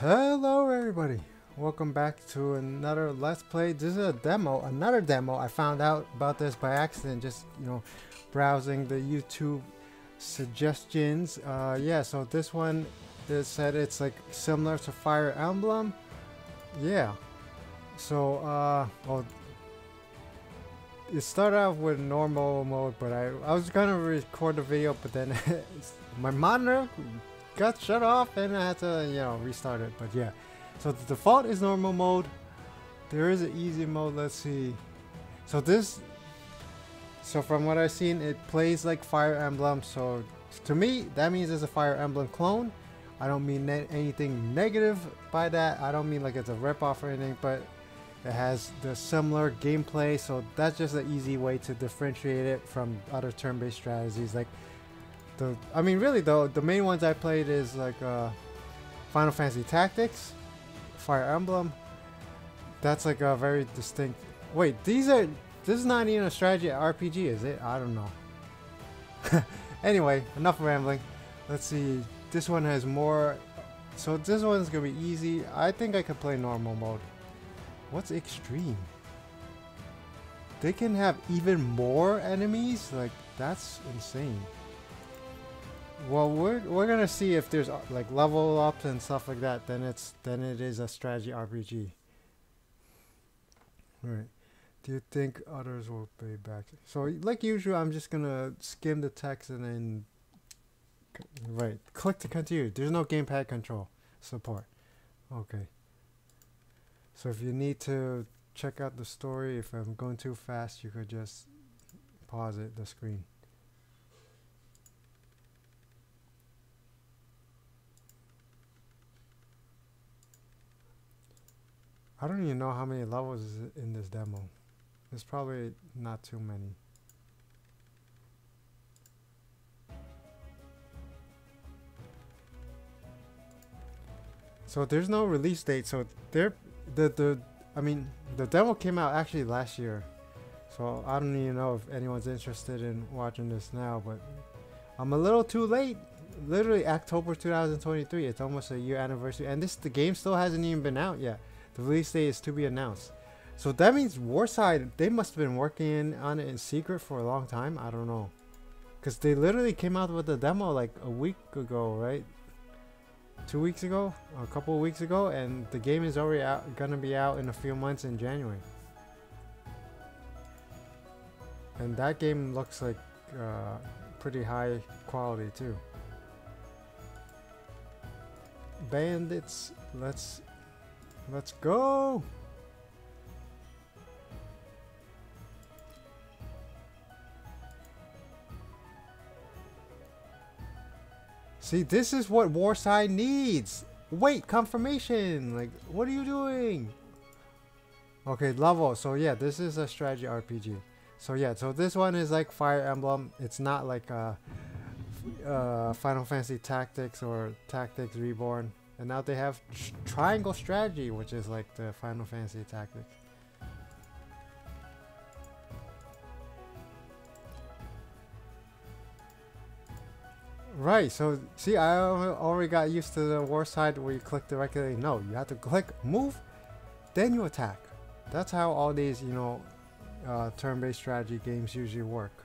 Hello everybody, welcome back to another Let's Play. This is a demo, another demo. I found out about this by accident, just, you know, browsing the YouTube suggestions. Uh, yeah, so this one, it said it's like similar to Fire Emblem. Yeah, so, uh, well, it started off with normal mode, but I, I was gonna record the video, but then my monitor got shut off and I had to, you know, restart it. But yeah, so the default is normal mode. There is an easy mode. Let's see. So this, so from what I've seen, it plays like Fire Emblem. So to me, that means it's a Fire Emblem clone. I don't mean ne anything negative by that. I don't mean like it's a ripoff or anything, but it has the similar gameplay. So that's just an easy way to differentiate it from other turn-based strategies like the I mean really though the main ones I played is like uh, Final Fantasy Tactics, Fire Emblem. That's like a very distinct. Wait, these are this is not even a strategy RPG, is it? I don't know. anyway, enough rambling. Let's see. This one has more. So this one's gonna be easy. I think I could play normal mode. What's extreme? They can have even more enemies? Like, that's insane. Well, we're we're gonna see if there's uh, like level ups and stuff like that. Then it's then it is a strategy RPG. All right. Do you think others will pay back? So like usual, I'm just gonna skim the text and then right click to continue. There's no gamepad control support. Okay. So if you need to check out the story, if I'm going too fast, you could just pause it the screen. I don't even know how many levels is in this demo. There's probably not too many. So there's no release date. So there, the the I mean the demo came out actually last year. So I don't even know if anyone's interested in watching this now, but I'm a little too late. Literally October 2023. It's almost a year anniversary, and this the game still hasn't even been out yet. Release date is to be announced. So that means Warside, they must have been working on it in secret for a long time. I don't know. Because they literally came out with the demo like a week ago, right? Two weeks ago? A couple weeks ago. And the game is already out, gonna be out in a few months in January. And that game looks like uh, pretty high quality too. Bandits, let's Let's go! See, this is what Warside needs! Wait, confirmation! Like, what are you doing? Okay, level. So yeah, this is a strategy RPG. So yeah, so this one is like Fire Emblem. It's not like uh, uh, Final Fantasy Tactics or Tactics Reborn. And now they have triangle strategy, which is like the Final Fantasy tactic. Right, so see, I already got used to the Warside where you click directly. No, you have to click move, then you attack. That's how all these, you know, uh, turn-based strategy games usually work.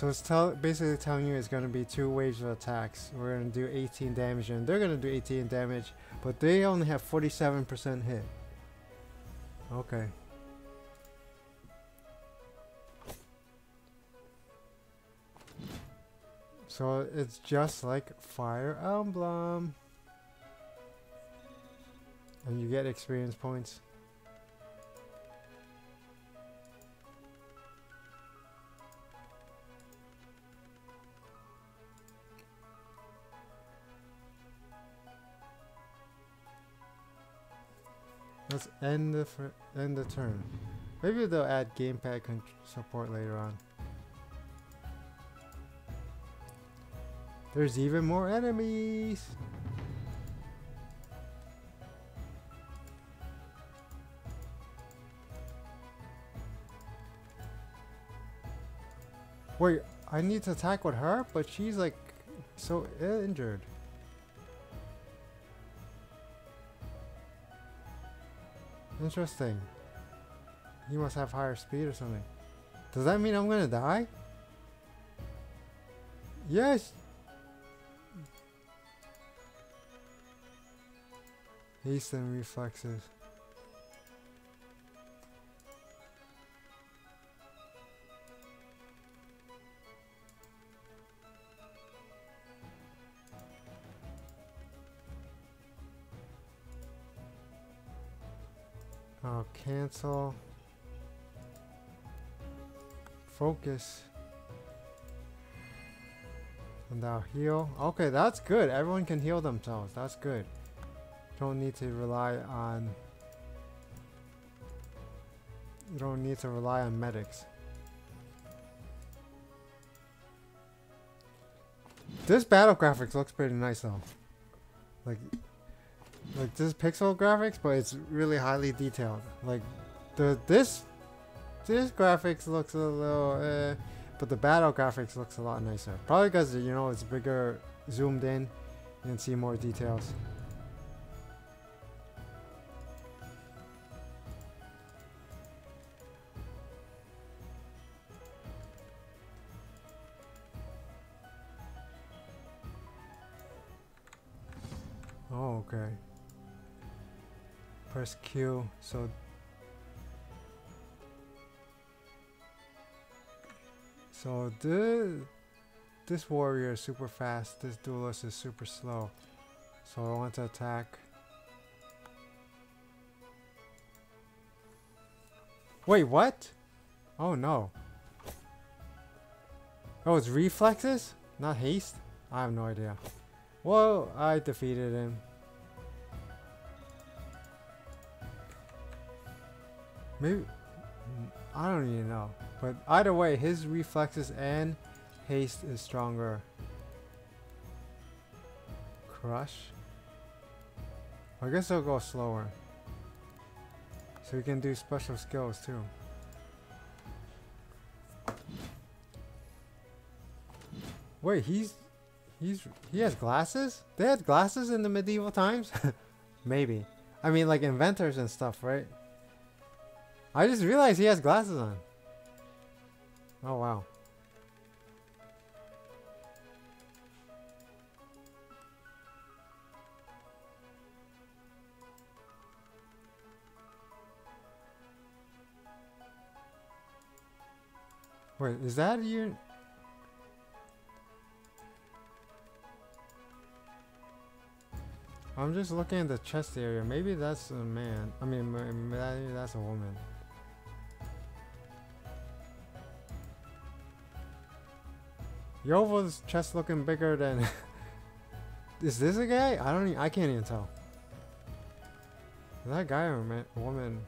So it's tell basically telling you it's going to be two waves of attacks. We're going to do 18 damage and they're going to do 18 damage, but they only have 47% hit. Okay. So it's just like Fire Emblem. And you get experience points. End the end the turn. Maybe they'll add gamepad support later on. There's even more enemies! Wait, I need to attack with her? But she's like so injured? Interesting. He must have higher speed or something. Does that mean I'm gonna die? Yes! Haste and reflexes. Cancel. Focus. And I'll heal. Okay, that's good. Everyone can heal themselves. That's good. Don't need to rely on... You don't need to rely on medics. This battle graphics looks pretty nice though. Like, like this pixel graphics, but it's really highly detailed. Like, the this this graphics looks a little, eh, but the battle graphics looks a lot nicer. Probably because you know it's bigger, zoomed in, and see more details. Oh, okay. Press Q, so So this this warrior is super fast, this duelist is super slow. So I want to attack. Wait, what? Oh no. Oh, it's reflexes? Not haste? I have no idea. Well, I defeated him. Maybe... I don't even know. But either way, his reflexes and haste is stronger. Crush? I guess I'll go slower. So we can do special skills too. Wait, he's he's he has glasses? They had glasses in the medieval times? Maybe. I mean like inventors and stuff, right? I just realized he has glasses on. Oh wow. Wait, is that you? I'm just looking at the chest area. Maybe that's a man. I mean, maybe that's a woman. Yovo's chest looking bigger than... Is this a guy? I don't even, I can't even tell. Is that guy or man, woman?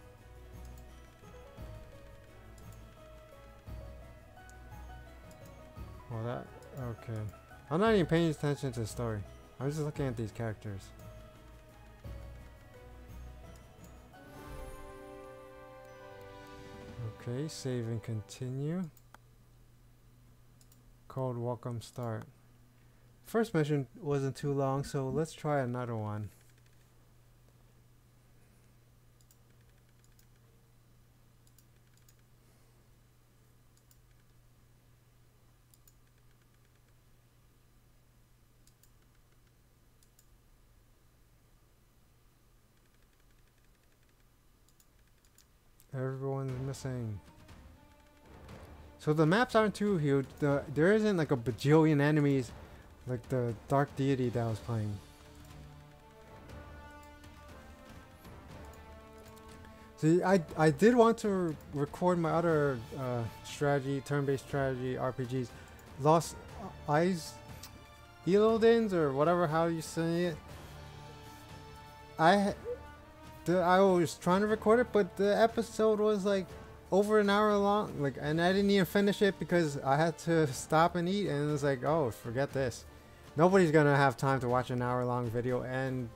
Well that, okay. I'm not even paying attention to the story. I'm just looking at these characters. Okay, save and continue. Called Welcome Start. First mission wasn't too long, so let's try another one. Everyone's missing. So the maps aren't too huge. The, there isn't like a bajillion enemies like the Dark Deity that I was playing. See, I, I did want to record my other uh, strategy, turn-based strategy RPGs. Lost Eyes, Elodins, or whatever how you say it. I, the, I was trying to record it, but the episode was like over an hour long like and I didn't even finish it because I had to stop and eat and it was like oh forget this nobody's gonna have time to watch an hour long video and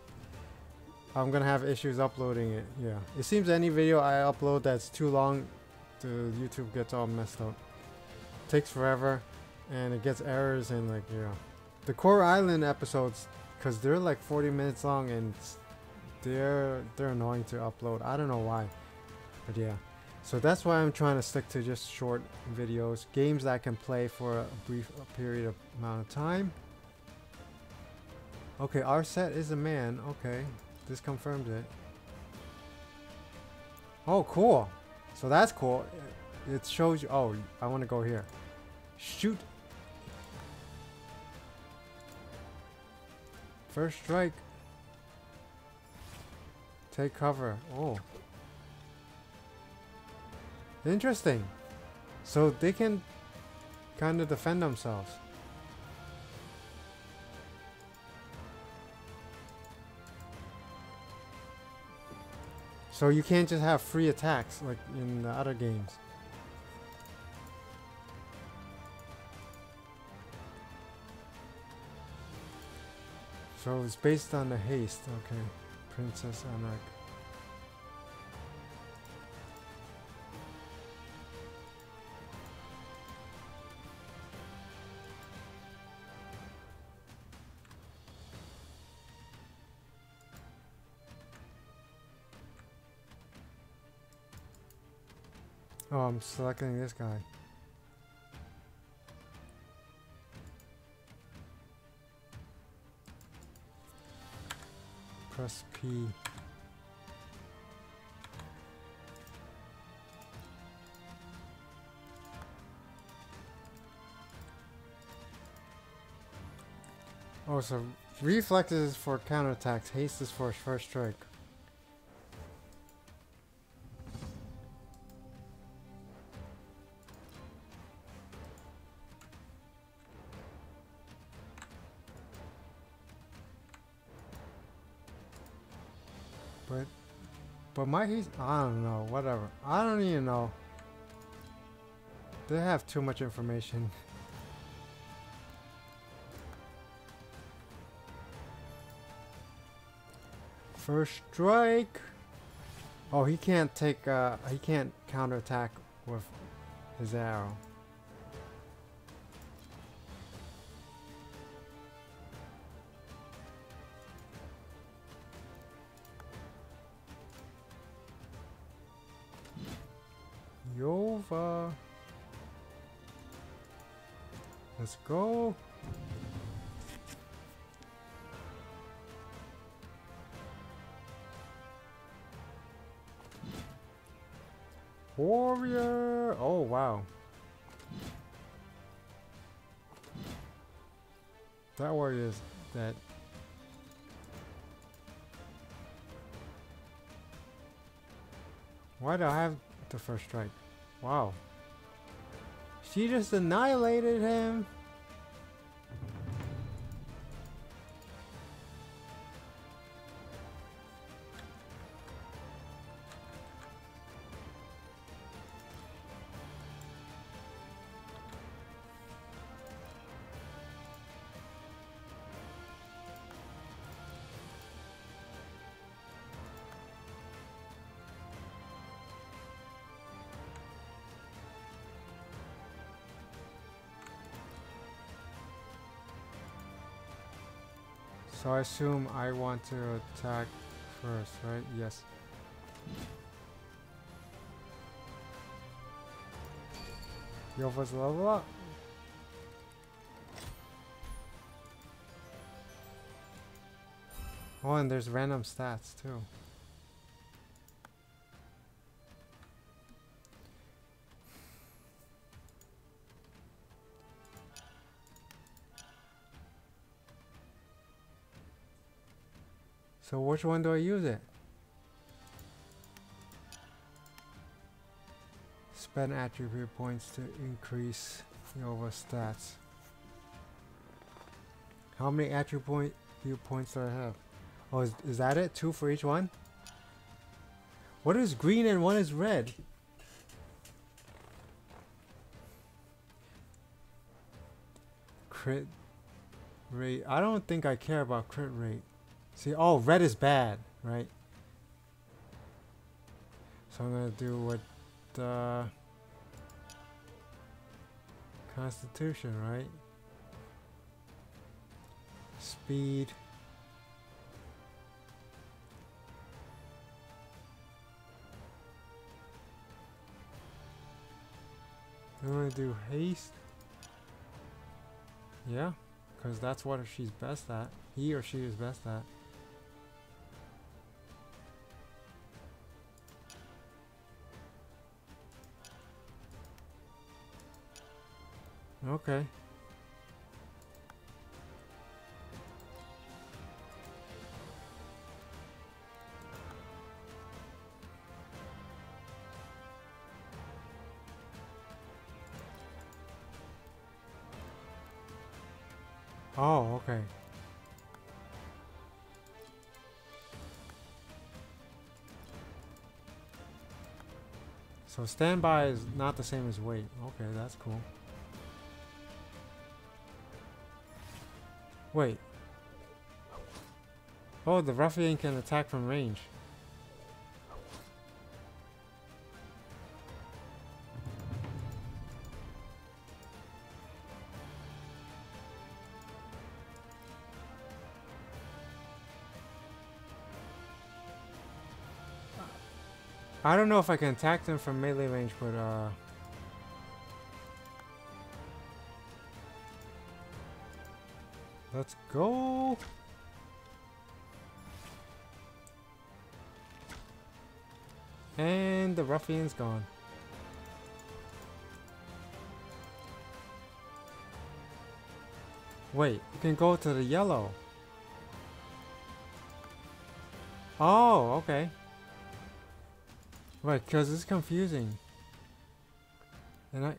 I'm gonna have issues uploading it yeah it seems any video I upload that's too long the YouTube gets all messed up takes forever and it gets errors and like yeah the Coral Island episodes, because they're like 40 minutes long and they're they're annoying to upload. I don't know why, but yeah. So that's why I'm trying to stick to just short videos, games that I can play for a brief period of amount of time. Okay, our set is a man. Okay, this confirms it. Oh, cool. So that's cool. It shows you. Oh, I want to go here. Shoot. First strike. Take cover. Oh. Interesting. So they can kind of defend themselves. So you can't just have free attacks like in the other games. So it's based on the haste, okay. Princess Anarch. Oh, I'm selecting this guy. Press P. Oh, so reflexes for counterattacks, haste is for first strike. But, but my haste, I don't know, whatever. I don't even know. They have too much information. First strike. Oh, he can't take, uh, he can't counterattack with his arrow. Let's go. Warrior! Oh, wow. That warrior is dead. Why do I have the first strike? Wow. She just annihilated him. So I assume I want to attack first, right? Yes. Yova's level up. Oh, and there's random stats too. So which one do I use it? Spend attribute points to increase Nova stats. How many attribute points do I have? Oh, is, is that it? Two for each one? What is green and one is red? Crit rate. I don't think I care about crit rate. See, oh, red is bad, right? So I'm gonna do what the Constitution, right? Speed. I'm gonna do haste. Yeah, because that's what she's best at. He or she is best at. Okay. Oh, okay. So standby is not the same as wait. Okay, that's cool. Wait. Oh, the ruffian can attack from range. I don't know if I can attack them from melee range, but uh... Go! And the ruffian's gone. Wait, you can go to the yellow. Oh, okay. Right, because it's confusing. And I...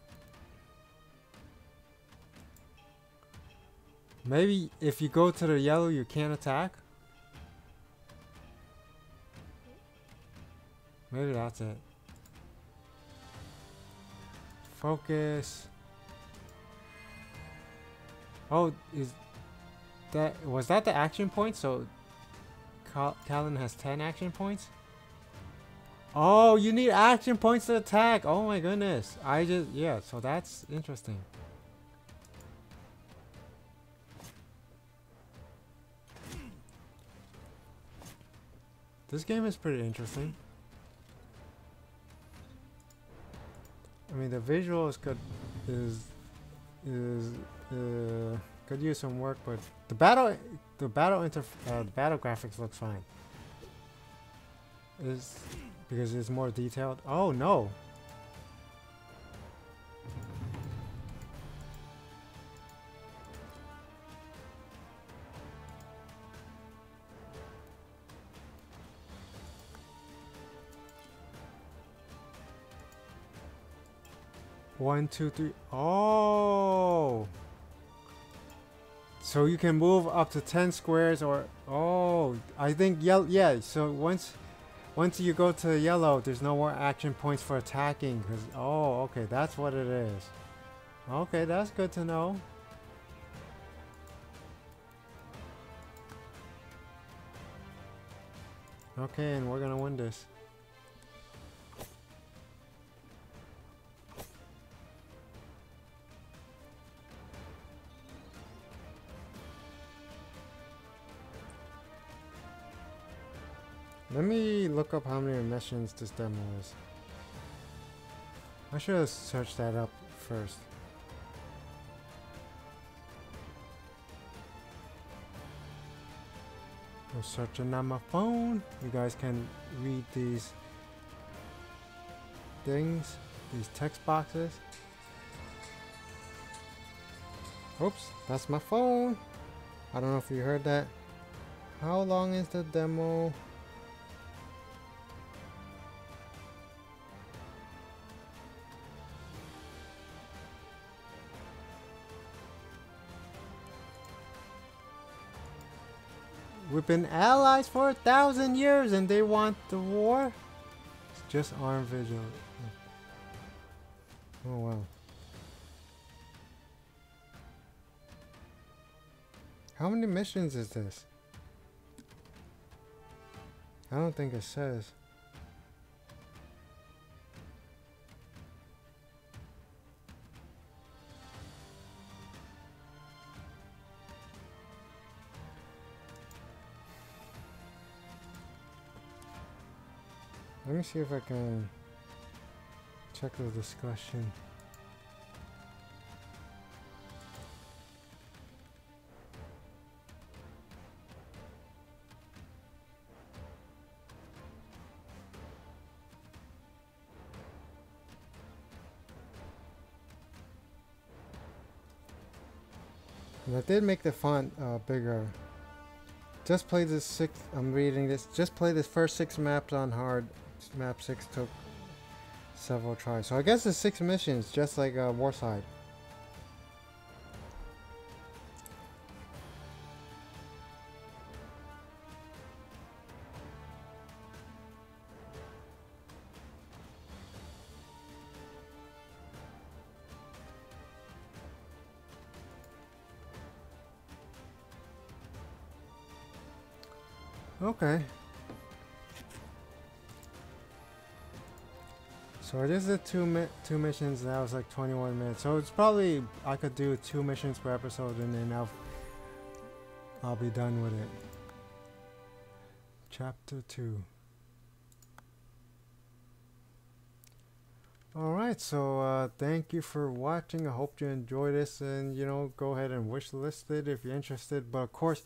Maybe if you go to the yellow, you can't attack? Maybe that's it. Focus. Oh, is that was that the action point? So Cal has 10 action points? Oh, you need action points to attack. Oh my goodness. I just, yeah, so that's interesting. This game is pretty interesting. I mean, the visuals could is is uh, could use some work, but the battle the battle inter uh, the battle graphics looks fine. Is because it's more detailed. Oh no! One, two, three. Oh! So you can move up to 10 squares or... Oh, I think... Yeah, yeah, so once... Once you go to yellow, there's no more action points for attacking. Cause, oh, okay, that's what it is. Okay, that's good to know. Okay, and we're gonna win this. Let me look up how many missions this demo is. I should have searched that up first. I'm searching on my phone. You guys can read these things, these text boxes. Oops, that's my phone. I don't know if you heard that. How long is the demo? Been allies for a thousand years and they want the war? It's just arm vigil. Oh, oh wow. How many missions is this? I don't think it says. Me see if I can check the discussion. I did make the font uh, bigger. Just play this six. I'm reading this. Just play this first six maps on hard. Map six took several tries. So I guess it's six missions, just like uh, Warside. I just did two mi two missions. And that was like 21 minutes. So it's probably I could do two missions per episode, and then I'll I'll be done with it. Chapter two. Alright, so uh, thank you for watching. I hope you enjoyed this and you know go ahead and wish list it if you're interested. But of course,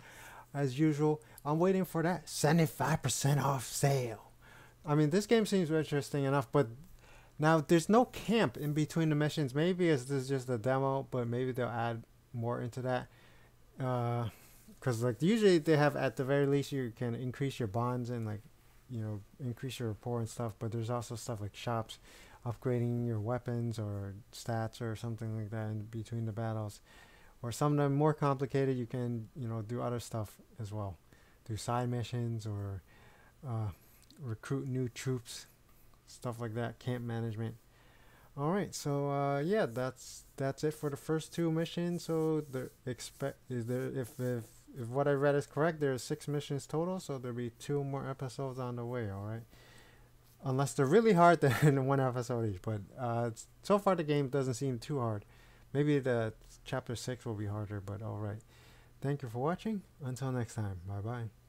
as usual, I'm waiting for that 75% off sale. I mean, this game seems interesting enough, but now there's no camp in between the missions. Maybe this is just a demo, but maybe they'll add more into that. Because uh, like usually they have at the very least you can increase your bonds and like you know increase your rapport and stuff. But there's also stuff like shops, upgrading your weapons or stats or something like that in between the battles or some of them more complicated you can you know do other stuff as well do side missions or uh, recruit new troops stuff like that camp management. All right so uh, yeah that's that's it for the first two missions. So the expect is there if if if what i read is correct there's six missions total so there'll be two more episodes on the way all right? Unless they're really hard then one episode each but uh, so far the game doesn't seem too hard. Maybe the chapter 6 will be harder but alright thank you for watching. Until next time. Bye bye